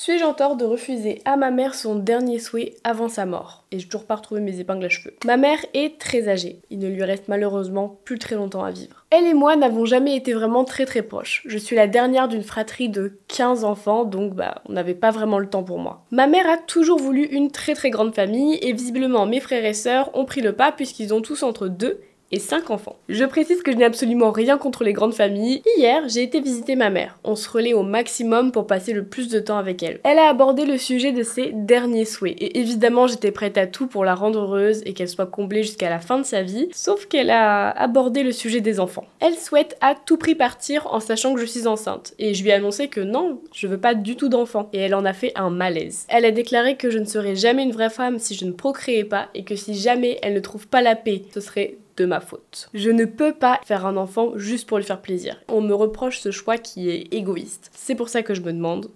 Suis-je en tort de refuser à ma mère son dernier souhait avant sa mort? Et j'ai toujours pas retrouvé mes épingles à cheveux. Ma mère est très âgée. Il ne lui reste malheureusement plus très longtemps à vivre. Elle et moi n'avons jamais été vraiment très très proches. Je suis la dernière d'une fratrie de 15 enfants, donc bah on n'avait pas vraiment le temps pour moi. Ma mère a toujours voulu une très très grande famille et visiblement mes frères et sœurs ont pris le pas puisqu'ils ont tous entre 2 et 5 enfants. Je précise que je n'ai absolument rien contre les grandes familles. Hier, j'ai été visiter ma mère. On se relaie au maximum pour passer le plus de temps avec elle. Elle a abordé le sujet de ses derniers souhaits et évidemment j'étais prête à tout pour la rendre heureuse et qu'elle soit comblée jusqu'à la fin de sa vie, sauf qu'elle a abordé le sujet des enfants. Elle souhaite à tout prix partir en sachant que je suis enceinte et je lui ai annoncé que non, je veux pas du tout d'enfants et elle en a fait un malaise. Elle a déclaré que je ne serais jamais une vraie femme si je ne procréais pas et que si jamais elle ne trouve pas la paix, ce serait de ma faute. Je ne peux pas faire un enfant juste pour lui faire plaisir. On me reproche ce choix qui est égoïste. C'est pour ça que je me demande